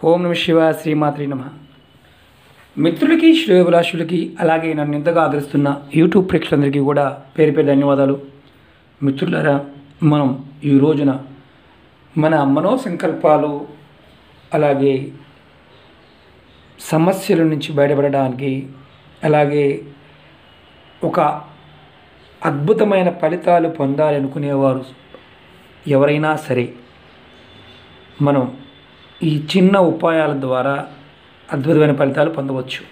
ఓం నమ శివ శ్రీమాత్రి నమ. మిత్రులకి శ్రేయభిలాషులకి అలాగే నన్ను ఇంతగా ఆదరిస్తున్న యూట్యూబ్ ప్రేక్షకులందరికీ కూడా పేరు పేరు ధన్యవాదాలు. మిత్రులారా మనం ఈ రోజున మన మనోసంకల్పాలు అలాగే సమస్యల నుంచి బయటపడడానికి అలాగే ఒక అద్భుతమైన ఫలితాలు పొందాలి అనుకునేవారు ఎవరైనా సరే మనం ఈ చిన్న ఉపాయాల ద్వారా అద్భుతమైన ఫలితాలు పొందవచ్చు.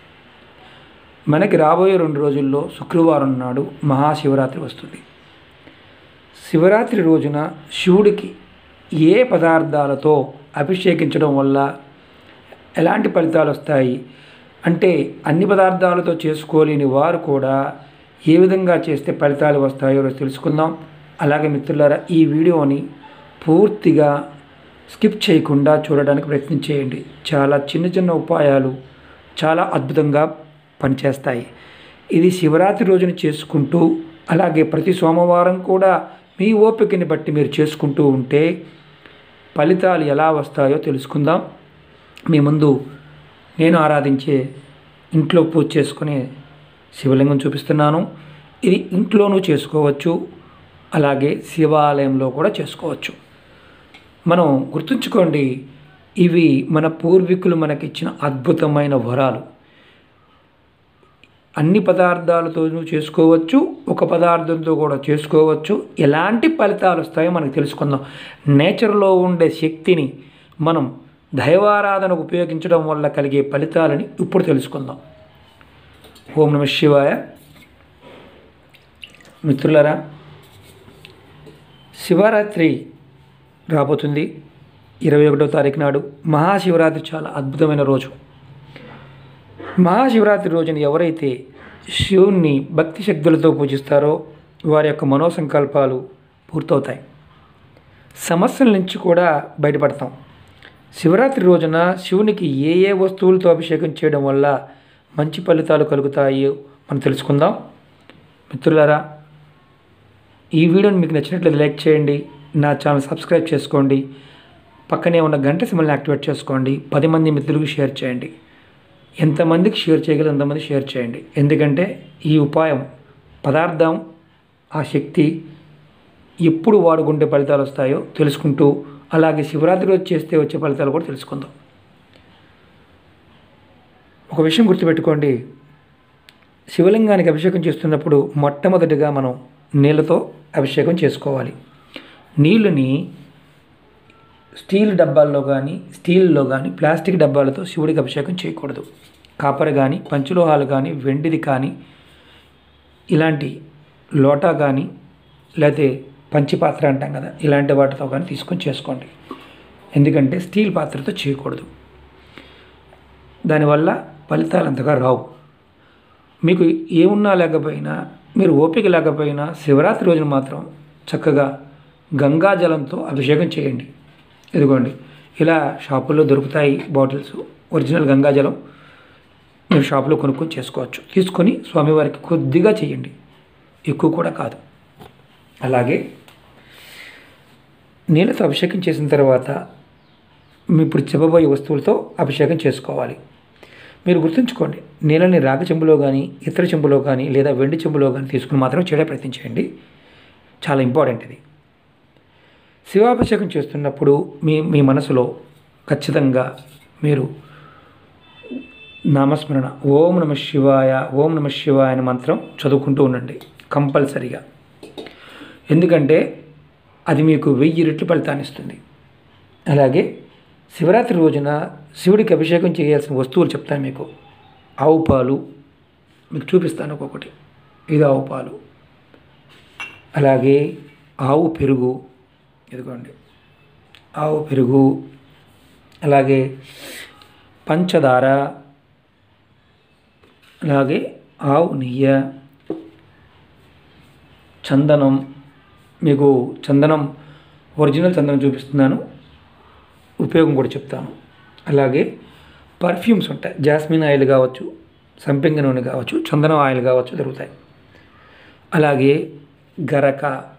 మనకి రాబోయే రెండు రోజుల్లో శుక్రవారం నాడు మహాశివరాత్రి వస్తుంది. శివరాత్రి రోజున శివుడికి ఏ పదార్థాలతో అభిషేకించడం వల్ల ఎలాంటి ఫలితాలు వస్తాయి? అంటే అన్ని పదార్థాలతో చేసుకోలేని వారు కూడా ఏ విధంగా చేస్తే ఫలితాలు వస్తాయో తెలుసుకుందాం. అలాగే మిత్రులారా ఈ వీడియోని పూర్తిగా స్కిప్ చేయకుండా చూడడానికి ప్రయత్నం చేయండి. చాలా చిన్న చిన్న ఉపాయాలు చాలా అద్భుతంగా పనిచేస్తాయి. ఇది శివరాత్రి రోజున చేసుకుంటూ అలాగే ప్రతి సోమవారం కూడా మీ ఓపికని బట్టి మీరు చేసుకుంటూ ఉంటే ఫలితాలు ఎలా వస్తాయో తెలుసుకుందాం. మీ ముందు నేను ఆరాధించే ఇంట్లో పూజ చేసుకునే శివలింగం చూపిస్తున్నాను. ఇది ఇంట్లోనూ చేసుకోవచ్చు అలాగే శివాలయంలో కూడా చేసుకోవచ్చు. మనం గుర్తుంచుకోండి ఇవి మన పూర్వీకులు మనకిచ్చిన అద్భుతమైన వరాలు. అన్ని పదార్థాలతోనూ చేసుకోవచ్చు ఒక పదార్థంతో కూడా చేసుకోవచ్చు. ఎలాంటి ఫలితాలు వస్తాయో మనకు తెలుసుకుందాం. నేచర్లో ఉండే శక్తిని మనం దైవారాధనకు ఉపయోగించడం వల్ల కలిగే ఫలితాలని ఇప్పుడు తెలుసుకుందాం. ఓం నమ శివాయ. మిత్రులరా శివరాత్రి రాబోతుంది. ఇరవై ఒకటో తారీఖు నాడు మహాశివరాత్రి చాలా అద్భుతమైన రోజు. మహాశివరాత్రి రోజున ఎవరైతే శివుణ్ణి భక్తి శక్తులతో పూజిస్తారో వారి యొక్క మనోసంకల్పాలు పూర్తవుతాయి. సమస్యల నుంచి కూడా బయటపడతాం. శివరాత్రి రోజున శివునికి ఏ ఏ వస్తువులతో అభిషేకం చేయడం వల్ల మంచి ఫలితాలు కలుగుతాయో మనం తెలుసుకుందాం. మిత్రులారా ఈ వీడియోని మీకు నచ్చినట్లయితే లైక్ చేయండి నా ఛానల్ సబ్స్క్రైబ్ చేసుకోండి. పక్కనే ఉన్న గంట సిమ్మల్ని యాక్టివేట్ చేసుకోండి. పది మంది మిత్రులకు షేర్ చేయండి. ఎంతమందికి షేర్ చేయగలరు ఎంతమంది షేర్ చేయండి. ఎందుకంటే ఈ ఉపాయం పదార్థం ఆ శక్తి ఎప్పుడు వాడుకుంటే ఫలితాలు వస్తాయో తెలుసుకుంటూ అలాగే శివరాత్రి రోజు చేస్తే వచ్చే ఫలితాలు కూడా తెలుసుకుందాం. ఒక విషయం గుర్తుపెట్టుకోండి. శివలింగానికి అభిషేకం చేస్తున్నప్పుడు మొట్టమొదటిగా మనం నీళ్ళతో అభిషేకం చేసుకోవాలి. నీళ్ళని స్టీల్ డబ్బాల్లో కానీ స్టీల్లో కానీ ప్లాస్టిక్ డబ్బాలతో శివుడికి అభిషేకం చేయకూడదు. కాపర్ కానీ పంచలోహాలు కానీ వెండిది కానీ ఇలాంటి లోటా కానీ లేకపోతే పంచిపాత్ర అంటాం కదా ఇలాంటి వాటితో కానీ తీసుకొని చేసుకోండి. ఎందుకంటే స్టీల్ పాత్రతో చేయకూడదు. దానివల్ల ఫలితాలు అంతగా రావు. మీకు ఏమున్నా లేకపోయినా మీరు ఓపిక లేకపోయినా శివరాత్రి రోజున మాత్రం చక్కగా గంగాజలంతో అభిషేకం చేయండి. ఇదిగోండి. ఇలా షాపుల్లో దొరుకుతాయి బాటిల్స్. ఒరిజినల్ గంగాజలం మీరు షాపులో కొనుక్కొని చేసుకోవచ్చు. తీసుకొని స్వామివారికి కొద్దిగా చేయండి. ఎక్కువ కూడా కాదు. అలాగే నీళ్ళతో అభిషేకం చేసిన తర్వాత మీ ఇప్పుడు చెప్పబోయే వస్తువులతో అభిషేకం చేసుకోవాలి. మీరు గుర్తుంచుకోండి నీళ్ళని రాగి చెంబులో కానీ ఇతర చెంబులో కానీ లేదా వెండి చెంబులో కానీ తీసుకుని మాత్రం చేయడం ప్రయత్నం చేయండి. చాలా ఇంపార్టెంట్ ఇది. శివాభిషేకం చేస్తున్నప్పుడు మీ మీ మనసులో ఖచ్చితంగా మీరు నామస్మరణ ఓం నమ శివాయ ఓం నమ శివాయ అనే మంత్రం చదువుకుంటూ ఉండండి కంపల్సరిగా. ఎందుకంటే అది మీకు వెయ్యి రెట్లు ఫలితాన్ని ఇస్తుంది. అలాగే శివరాత్రి రోజున శివుడికి అభిషేకం చేయాల్సిన వస్తువులు చెప్తాను మీకు. ఆవు పాలు మీకు చూపిస్తాను ఒక్కొక్కటి. ఇది ఆవు పాలు. అలాగే ఆవు పెరుగు ఇదిగోండి. ఆవు పెరుగు అలాగే పంచదార అలాగే ఆవు నెయ్య చందనం మీకు చందనం ఒరిజినల్ చందనం చూపిస్తున్నాను. ఉపయోగం కూడా చెప్తాను. అలాగే పర్ఫ్యూమ్స్ ఉంటాయి. జాస్మిన్ ఆయిల్ కావచ్చు సంపింగ నూనె కావచ్చు చందనం ఆయిల్ కావచ్చు దొరుకుతాయి. అలాగే గరక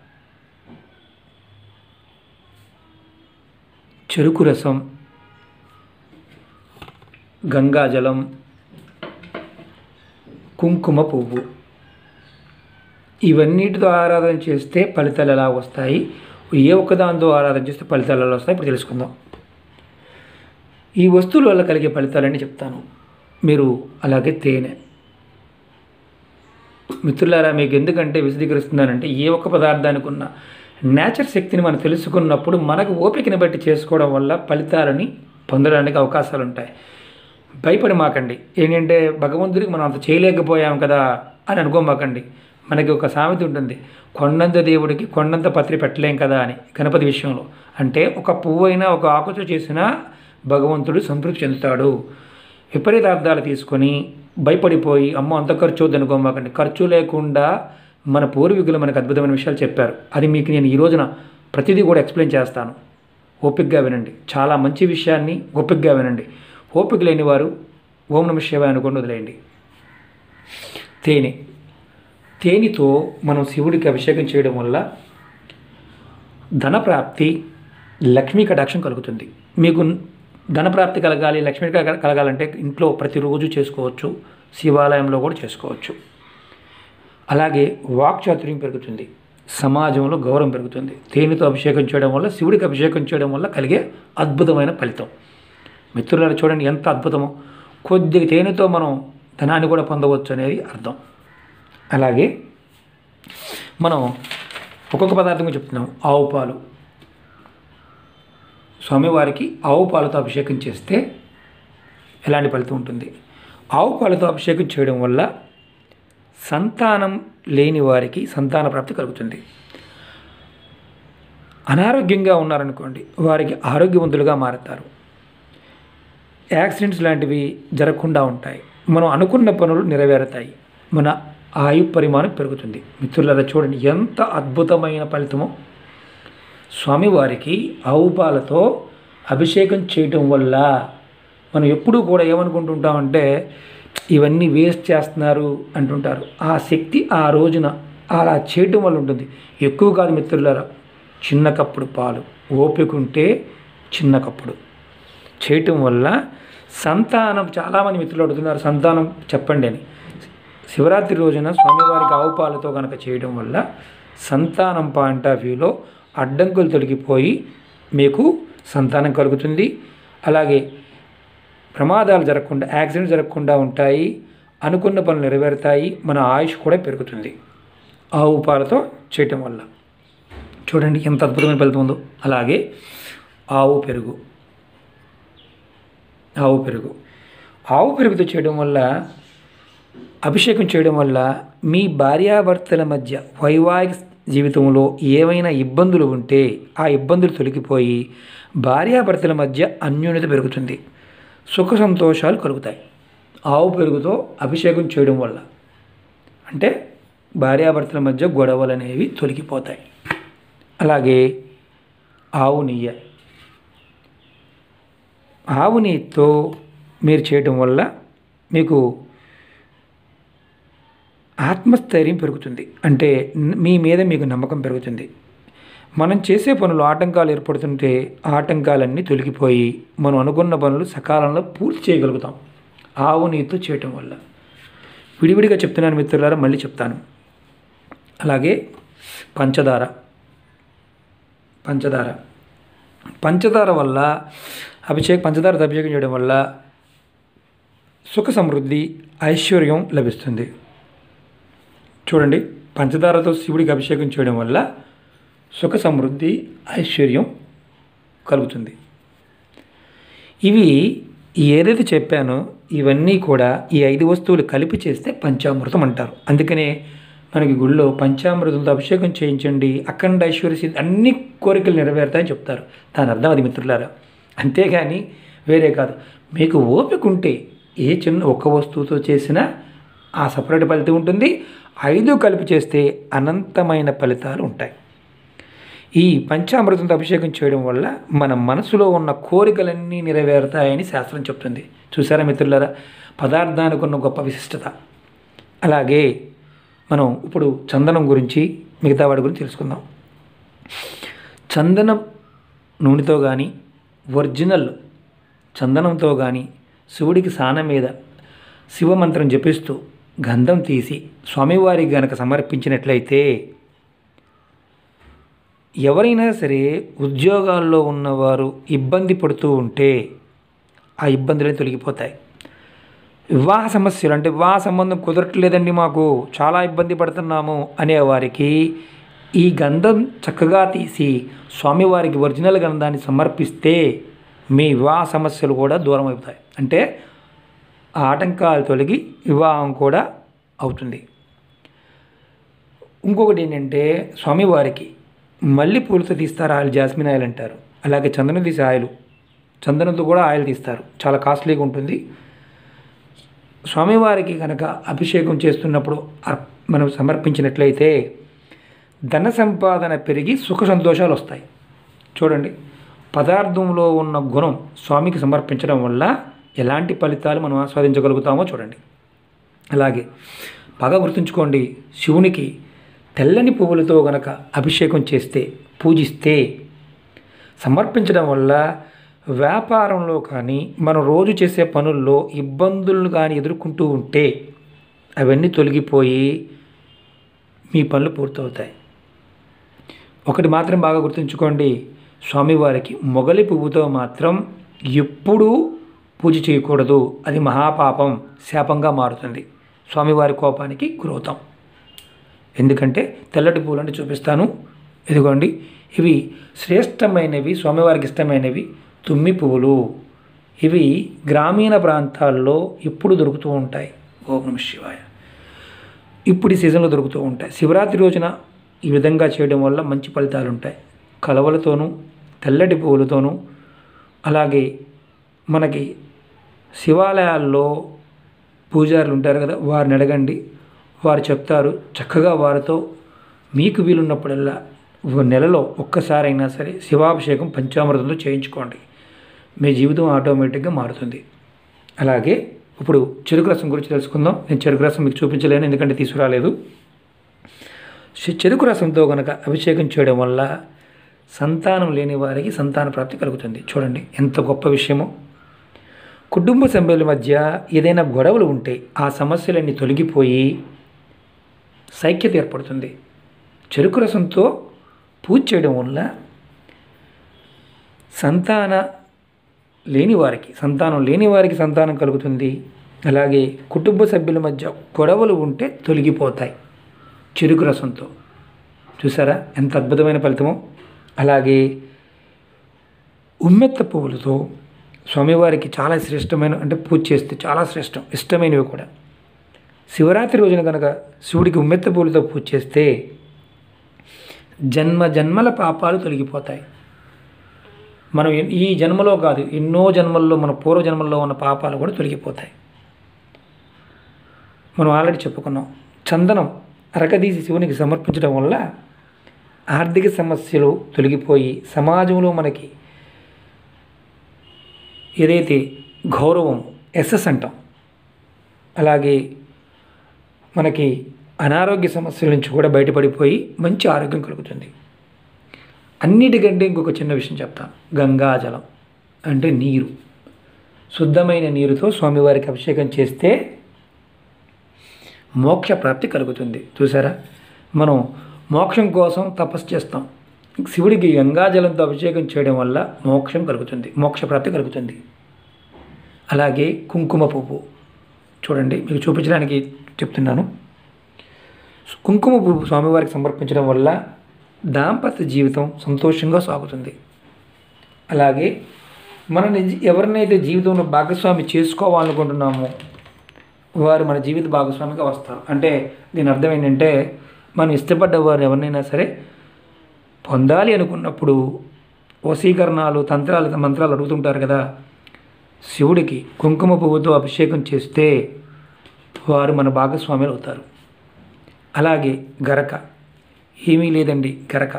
చెరుకు రసం గంగాజలం కుంకుమ పువ్వు. ఇవన్నిటితో ఆరాధన చేస్తే ఫలితాలు ఎలా వస్తాయి? ఏ ఒక్కదాంతో ఆరాధన చేస్తే ఫలితాలు ఎలా వస్తాయి? ఇప్పుడు తెలుసుకుందాం. ఈ వస్తువుల వల్ల కలిగే ఫలితాలని చెప్తాను. మీరు అలాగే తేనె. మిత్రులారా మీకు ఎందుకంటే విశదీకరిస్తున్నానంటే ఏ ఒక్క పదార్థానికి ఉన్న నేచర్ శక్తిని మనం తెలుసుకున్నప్పుడు మనకు ఓపికని బట్టి చేసుకోవడం వల్ల ఫలితాలని పొందడానికి అవకాశాలు ఉంటాయి భయపడి మాకండి. ఏంటంటే భగవంతుడికి మనం అంత చేయలేకపోయాం కదా అని అనుకోమాకండి. మనకి ఒక సామెత ఉంటుంది. కొండంత దేవుడికి కొండంత పత్రి పెట్టలేం కదా అని గణపతి విషయంలో. అంటే ఒక పువ్వు అయినా ఒక ఆకుతో చేసినా భగవంతుడు సంతృప్తి చెందుతాడు. విపరీతార్థాలు తీసుకొని భయపడిపోయి అమ్మో అంత ఖర్చు వద్దనుకోమాకండి ఖర్చు లేకుండా మన పూర్వీకులు మనకు అద్భుతమైన విషయాలు చెప్పారు. అది మీకు నేను ఈ రోజున ప్రతిదీ కూడా ఎక్స్ప్లెయిన్ చేస్తాను. ఓపికగా వినండి. చాలా మంచి విషయాన్ని ఓపికగా వినండి. ఓపిక లేని వారు ఓం నమ శివాయ అనుకోండి వదిలేయండి. తేనె. తేనెతో మనం శివుడికి అభిషేకం చేయడం వల్ల ధనప్రాప్తి లక్ష్మీ కటాక్షం కలుగుతుంది. మీకు ధనప్రాప్తి కలగాలి లక్ష్మీ కలగాలంటే ఇంట్లో ప్రతిరోజు చేసుకోవచ్చు. శివాలయంలో కూడా చేసుకోవచ్చు. అలాగే వాక్చాతుర్యం పెరుగుతుంది. సమాజంలో గౌరవం పెరుగుతుంది. తేనెతో అభిషేకం చేయడం వల్ల శివుడికి అభిషేకం చేయడం వల్ల కలిగే అద్భుతమైన ఫలితం. మిత్రులారా చూడండి ఎంత అద్భుతమో. కొద్దిగా తేనెతో మనం ధనాన్ని కూడా పొందవచ్చు అనేది అర్థం. అలాగే మనం ఒక్కొక్క పదార్థం చెప్తున్నాం. ఆవు పాలు. స్వామివారికి ఆవు పాలతో అభిషేకం చేస్తే ఎలాంటి ఫలితం ఉంటుంది? ఆవు పాలతో అభిషేకం చేయడం వల్ల సంతానం లేని వారికి సంతాన ప్రాప్తి కలుగుతుంది. అనారోగ్యంగా ఉన్నారనుకోండి వారికి ఆరోగ్యవంతులుగా మారుతారు. యాక్సిడెంట్స్ లాంటివి జరగకుండా ఉంటాయి. మనం అనుకున్న పనులు నెరవేరుతాయి. మన ఆయు పరిమాణం పెరుగుతుంది. మిత్రులారా చూడండి ఎంత అద్భుతమైన ఫలితమో. స్వామివారికి ఆవు పాలతో అభిషేకం చేయటం వల్ల మనం ఎప్పుడూ కూడా ఏమనుకుంటుంటామంటే ఇవన్నీ వేస్ట్ చేస్తున్నారు అంటుంటారు. ఆ శక్తి ఆ రోజున అలా చేయటం వల్ల ఉంటుంది. ఎక్కువ కాదు మిత్రులారా చిన్న కప్పుడు పాలు. ఓపిక ఉంటే చిన్న కప్పుడు. చేయటం వల్ల సంతానం చాలామంది మిత్రులు అడుగుతున్నారు సంతానం చెప్పండి అని. శివరాత్రి రోజున స్వామివారికి ఆవు పాలతో కనుక చేయడం వల్ల సంతానం పాయింట్ ఆఫ్ వ్యూలో అడ్డంకులు తొలగిపోయి మీకు సంతానం కలుగుతుంది. అలాగే ప్రమాదాలు జరగకుండా యాక్సిడెంట్ జరగకుండా ఉంటాయి అనుకున్న పనులు నెరవేరుతాయి మన ఆయుష్ కూడా పెరుగుతుంది. ఆవు పాలతో చేయటం వల్ల. చూడండి ఎంత అద్భుతమైన ఫలితం ఉందో. అలాగే ఆవు పెరుగు. ఆవు పెరుగు. ఆవు పెరుగుతో చేయడం వల్ల అభిషేకం చేయడం వల్ల మీ భార్యాభర్తల మధ్య వైవాహిక జీవితంలో ఏమైనా ఇబ్బందులు ఉంటే ఆ ఇబ్బందులు తొలగిపోయి భార్యాభర్తల మధ్య అన్యోన్యత పెరుగుతుంది. సుఖ సంతోషాలు కలుగుతాయి. ఆవు పెరుగుతో అభిషేకం చేయడం వల్ల. అంటే భార్యాభర్తల మధ్య గొడవలు అనేవి తొలగిపోతాయి. అలాగే ఆవు నెయ్యి. ఆవు నెయ్యితో మీరు చేయడం వల్ల మీకు ఆత్మస్థైర్యం పెరుగుతుంది. అంటే మీ మీద మీకు నమ్మకం పెరుగుతుంది. మనం చేసే పనులు ఆటంకాలు ఏర్పడుతుంటే ఆటంకాలన్నీ తొలగిపోయి మనం అనుకున్న పనులు సకాలంలో పూర్తి చేయగలుగుతాం. ఆవు నీతో చేయటం వల్ల. విడివిడిగా చెప్తున్నాను మిత్రులారా మళ్ళీ చెప్తాను. అలాగే పంచదార. పంచదార. పంచదార వల్ల అభిషేక్ పంచదారతో అభిషేకం చేయడం వల్ల సుఖ సమృద్ధి ఐశ్వర్యం లభిస్తుంది. చూడండి పంచదారతో శివుడికి అభిషేకం చేయడం వల్ల సుఖ సమృద్ధి ఐశ్వర్యం కలుగుతుంది. ఇవి ఏదైతే చెప్పానో ఇవన్నీ కూడా ఈ ఐదు వస్తువులు కలిపి చేస్తే పంచామృతం అంటారు. అందుకనే మనకి గుళ్ళో పంచామృతంతో అభిషేకం చేయించండి అఖండ ఐశ్వర్య సిద్ధి అన్ని కోరికలు నెరవేరుతాయని చెప్తారు. దాని అర్థం అది మిత్రులారా. అంతేగాని వేరే కాదు మీకు ఓపిక ఉంటే ఏ చిన్న ఒక్క వస్తువుతో చేసినా ఆ సపరేట్ ఫలితం ఉంటుంది. ఐదు కలిపి చేస్తే అనంతమైన ఫలితాలు ఉంటాయి. ఈ పంచామృతంతో అభిషేకం చేయడం వల్ల మన మనసులో ఉన్న కోరికలన్నీ నెరవేరుతాయని శాస్త్రం చెప్తుంది. చూసారా మిత్రులారా? పదార్థానికి ఉన్న గొప్ప విశిష్టత. అలాగే మనం ఇప్పుడు చందనం గురించి మిగతా వాడి గురించి తెలుసుకుందాం. చందనం నూనెతో కానీ ఒరిజినల్ చందనంతో కానీ శివుడికి సాన మీద శివమంత్రం జపిస్తూ గంధం తీసి స్వామివారికి గనక సమర్పించినట్లయితే ఎవరైనా సరే ఉద్యోగాల్లో ఉన్నవారు ఇబ్బంది పడుతూ ఉంటే ఆ ఇబ్బందులే తొలగిపోతాయి. వివాహ సమస్యలు అంటే వివాహ సంబంధం కుదరట్లేదండి మాకు చాలా ఇబ్బంది పడుతున్నాము అనేవారికి ఈ గంధం చక్కగా తీసి స్వామివారికి ఒరిజినల్ గంధాన్ని సమర్పిస్తే మీ వివాహ సమస్యలు కూడా దూరం అవుతాయి అంటే ఆటంకాలు తొలగి వివాహం కూడా అవుతుంది. ఇంకొకటి ఏంటంటే స్వామివారికి మళ్ళీ పూలతో తీస్తారు ఆయిల్ జాస్మిన్ ఆయిల్ అంటారు. అలాగే చందనం తీసే ఆయిల్. చందనంతో కూడా ఆయిల్ తీస్తారు. చాలా కాస్ట్లీగా ఉంటుంది. స్వామివారికి కనుక అభిషేకం చేస్తున్నప్పుడు మనం సమర్పించినట్లయితే ధన సంపాదన పెరిగి సుఖ సంతోషాలు వస్తాయి. చూడండి. పదార్థంలో ఉన్న గుణం స్వామికి సమర్పించడం వల్ల ఎలాంటి ఫలితాలు మనం ఆస్వాదించగలుగుతామో చూడండి. అలాగే బాగా గుర్తుంచుకోండి. శివునికి తెల్లని పువ్వులతో గనక అభిషేకం చేస్తే పూజిస్తే సమర్పించడం వల్ల వ్యాపారంలో కానీ మనం రోజు చేసే పనుల్లో ఇబ్బందులను కానీ ఎదుర్కొంటూ ఉంటే అవన్నీ తొలగిపోయి మీ పనులు పూర్తవుతాయి. ఒకటి మాత్రం బాగా గుర్తుంచుకోండి. స్వామివారికి మొగలి పువ్వుతో మాత్రం ఎప్పుడూ పూజ చేయకూడదు. అది మహాపాపం. శాపంగా మారుతుంది. స్వామివారి కోపానికి గురవుతాం. ఎందుకంటే తెల్లటి పూలని చూపిస్తాను. ఇదిగోండి. ఇవి శ్రేష్టమైనవి స్వామివారికి ఇష్టమైనవి తుమ్మి పువ్వులు. ఇవి గ్రామీణ ప్రాంతాల్లో ఎప్పుడు దొరుకుతూ ఉంటాయి. ఓం నమ శివాయ. ఇప్పుడు ఈ సీజన్లో దొరుకుతూ ఉంటాయి. శివరాత్రి రోజున ఈ విధంగా చేయడం వల్ల మంచి ఫలితాలు ఉంటాయి. కలవలతోనూ తెల్లటి పువ్వులతోనూ అలాగే మనకి శివాలయాల్లో పూజారులు ఉంటారు కదా వారిని అడగండి. వారు చెప్తారు చక్కగా వారితో మీకు వీలున్నప్పుడల్లా ఒక నెలలో ఒక్కసారైనా సరే శివాభిషేకం పంచామృతంతో చేయించుకోండి. మీ జీవితం ఆటోమేటిక్గా మారుతుంది. అలాగే ఇప్పుడు చెరుకు రసం గురించి తెలుసుకుందాం. నేను చెరుకు రసం మీకు చూపించలేను ఎందుకంటే తీసుకురాలేదు. చెరుకు రసంతో కనుక అభిషేకం చేయడం వల్ల సంతానం లేని వారికి సంతాన ప్రాప్తి కలుగుతుంది. చూడండి ఎంత గొప్ప విషయమో. కుటుంబ సభ్యుల మధ్య ఏదైనా గొడవలు ఉంటే ఆ సమస్యలన్నీ తొలగిపోయి సైక్యత ఏర్పడుతుంది. చెరుకు రసంతో పూజ చేయడం వల్ల సంతాన లేని వారికి సంతానం లేని వారికి సంతానం కలుగుతుంది. అలాగే కుటుంబ సభ్యుల మధ్య గొడవలు ఉంటే తొలగిపోతాయి చెరుకు రసంతో. చూసారా? ఎంత అద్భుతమైన ఫలితమో. అలాగే ఉమ్మెత్త పువ్వులతో స్వామివారికి చాలా శ్రేష్టమైన అంటే పూజ చేస్తే చాలా శ్రేష్టం ఇష్టమైనవి కూడా. శివరాత్రి రోజున కనుక శివుడికి ఉమ్మెత్త పూలతో పూజ చేస్తే జన్మ జన్మల పాపాలు తొలగిపోతాయి. మనం ఈ జన్మలో కాదు ఎన్నో జన్మల్లో మన పూర్వ జన్మల్లో ఉన్న పాపాలు కూడా తొలగిపోతాయి. మనం ఆల్రెడీ చెప్పుకున్నాం చందనం అరకదీసి శివునికి సమర్పించడం వల్ల ఆర్థిక సమస్యలు తొలగిపోయి సమాజంలో మనకి ఏదైతే గౌరవం ఎస్ఎస్ అంటాం అలాగే మనకి అనారోగ్య సమస్యల నుంచి కూడా బయటపడిపోయి మంచి ఆరోగ్యం కలుగుతుంది. అన్నిటికంటే ఇంకొక చిన్న విషయం చెప్తాను గంగాజలం అంటే నీరు. శుద్ధమైన నీరుతో స్వామివారికి అభిషేకం చేస్తే మోక్ష ప్రాప్తి కలుగుతుంది. చూసారా? మనం మోక్షం కోసం తపస్సు చేస్తాం. శివుడికి గంగాజలంతో అభిషేకం చేయడం వల్ల మోక్షం కలుగుతుంది. మోక్ష ప్రాప్తి కలుగుతుంది. అలాగే కుంకుమ పువ్వు. చూడండి మీకు చూపించడానికి చెప్తున్నాను. కుంకుమ పువ్వు స్వామివారికి సమర్పించడం వల్ల దాంపత్య జీవితం సంతోషంగా సాగుతుంది. అలాగే మన ఎవరినైతే జీవితంలో భాగస్వామి చేసుకోవాలనుకుంటున్నామో వారు మన జీవిత భాగస్వామిగా వస్తారు. అంటే దీని అర్థం ఏంటంటే మనం ఇష్టపడ్డ వారు ఎవరినైనా సరే పొందాలి అనుకున్నప్పుడు వశీకరణాలు తంత్రాలు మంత్రాలు అడుగుతుంటారు కదా. శివుడికి కుంకుమ పువ్వుతో అభిషేకం చేస్తే వారు మన భాగస్వాములు అవుతారు. అలాగే గరక. ఏమీ లేదండి గరక.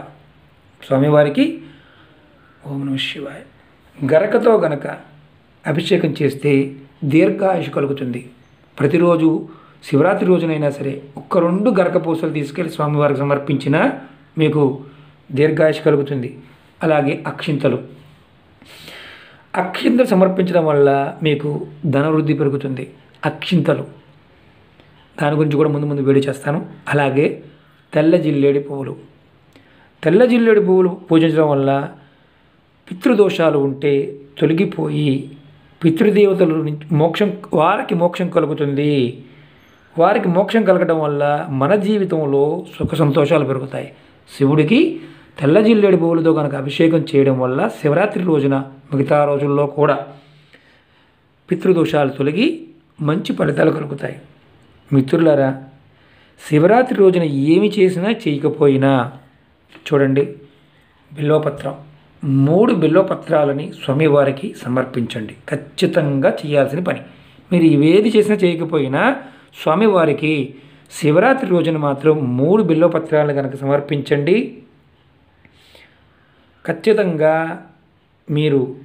స్వామివారికి ఓం నమ శివాయ. గరకతో గనక అభిషేకం చేస్తే దీర్ఘాయుషు కలుగుతుంది. ప్రతిరోజు శివరాత్రి రోజునైనా సరే ఒక్క రెండు గరక పూసలు తీసుకెళ్ళి స్వామివారికి సమర్పించినా మీకు దీర్ఘాయుషు కలుగుతుంది. అలాగే అక్షింతలు. అక్షింతలు సమర్పించడం వల్ల మీకు ధనవృద్ధి పెరుగుతుంది. అక్షింతలు. దాని గురించి కూడా ముందు ముందు వేడి చేస్తాను. అలాగే తెల్ల జిల్లేడి పువ్వులు. తెల్ల జిల్లేడి పువ్వులు పూజించడం వల్ల పితృదోషాలు ఉంటే తొలగిపోయి పితృదేవతలు మోక్షం వారికి మోక్షం కలుగుతుంది. వారికి మోక్షం కలగడం వల్ల మన జీవితంలో సుఖ సంతోషాలు పెరుగుతాయి. శివుడికి తెల్ల జిల్లేడు పువ్వులతో కనుక అభిషేకం చేయడం వల్ల శివరాత్రి రోజున మిగతా రోజుల్లో కూడా పితృదోషాలు తొలగి మంచి ఫలితాలు కలుగుతాయి. మిత్రులారా శివరాత్రి రోజున ఏమి చేసినా చేయకపోయినా చూడండి బిల్వపత్రం. మూడు బిల్వపత్రాలని స్వామివారికి సమర్పించండి. ఖచ్చితంగా చేయాల్సిన పని. మీరు ఇవేది చేసినా చేయకపోయినా స్వామివారికి శివరాత్రి రోజున మాత్రం మూడు బిల్వపత్రాలను కనుక సమర్పించండి. ఖచ్చితంగా మీరు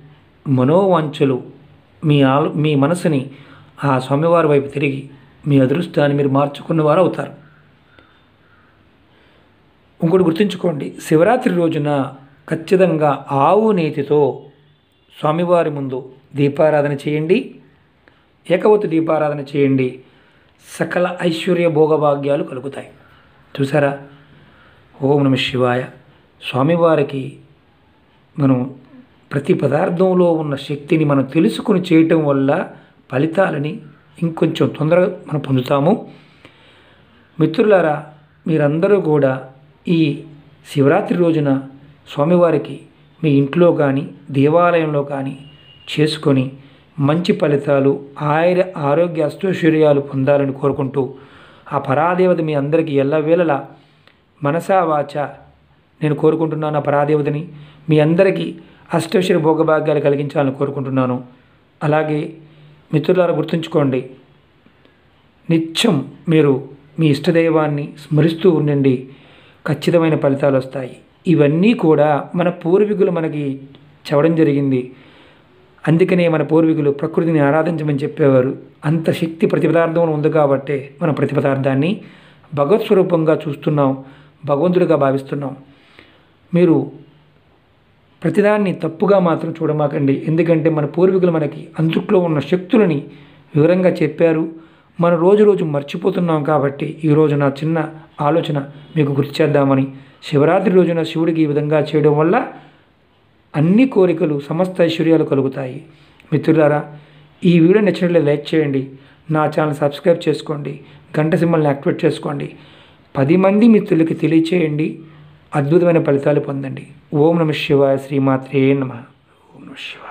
మనోవాంఛలు మీ ఆలో మీ మనసుని ఆ స్వామివారి వైపు తిరిగి మీ అదృష్టాన్ని మీరు మార్చుకున్నవారు అవుతారు. ఇంకోటి గుర్తుంచుకోండి శివరాత్రి రోజున ఖచ్చితంగా ఆవు నేతితో స్వామివారి ముందు దీపారాధన చేయండి. ఏకవతి దీపారాధన చేయండి. సకల ఐశ్వర్య భోగభాగ్యాలు కలుగుతాయి. చూసారా? ఓం నమ శివాయ. స్వామివారికి మనం ప్రతి పదార్థంలో ఉన్న శక్తిని మనం తెలుసుకుని చేయటం వల్ల ఫలితాలని ఇంకొంచెం తొందరగా మనం పొందుతాము. మిత్రులారా మీరందరూ కూడా ఈ శివరాత్రి రోజున స్వామివారికి మీ ఇంట్లో కానీ దేవాలయంలో కానీ చేసుకొని మంచి ఫలితాలు ఆయుర ఆరోగ్య అష్టైశ్వర్యాలు పొందాలని కోరుకుంటూ ఆ పరాదేవత మీ అందరికీ ఎల్లవేళలా మనసా వాచ నేను కోరుకుంటున్నాను ఆ పరాదేవతని. మీ అందరికీ అష్టైశ్వర్య భోగభాగ్యాలు కలిగించాలని కోరుకుంటున్నాను. అలాగే మిత్రులారా గుర్తుంచుకోండి నిత్యం మీరు మీ ఇష్టదైవాన్ని స్మరిస్తూ ఉండండి. ఖచ్చితమైన ఫలితాలు వస్తాయి. ఇవన్నీ కూడా మన పూర్వీకులు మనకి చెప్పడం జరిగింది. అందుకనే మన పూర్వీకులు ప్రకృతిని ఆరాధించమని చెప్పేవారు. అంత శక్తి ప్రతి పదార్థంలో ఉంది కాబట్టే మన ప్రతి పదార్థాన్ని భగవత్ స్వరూపంగా చూస్తున్నాం భగవంతుడిగా భావిస్తున్నాం. మీరు ప్రతిదాన్ని తప్పుగా మాత్రం చూడమాకండి. ఎందుకంటే మన పూర్వీకులు మనకి అందుట్లో ఉన్న శక్తులని వివరంగా చెప్పారు. మనం రోజు రోజు మర్చిపోతున్నాం కాబట్టి ఈరోజు నా చిన్న ఆలోచన మీకు గుర్తు చేద్దామని. శివరాత్రి రోజున శివుడికి ఈ విధంగా చేయడం వల్ల అన్ని కోరికలు సమస్త ఐశ్వర్యాలు కలుగుతాయి. మిత్రులారా ఈ వీడియో నచ్చినట్లయితే లైక్ చేయండి. నా ఛానల్ సబ్స్క్రైబ్ చేసుకోండి. గంట సింబల్ని యాక్టివేట్ చేసుకోండి. పది మంది మిత్రులకి తెలియచేయండి. అద్భుతమైన ఫలితాలు పొందండి. ఓం నమ శివాయ శ్రీమాత్రే నమ. ఓం నమ శివాయ.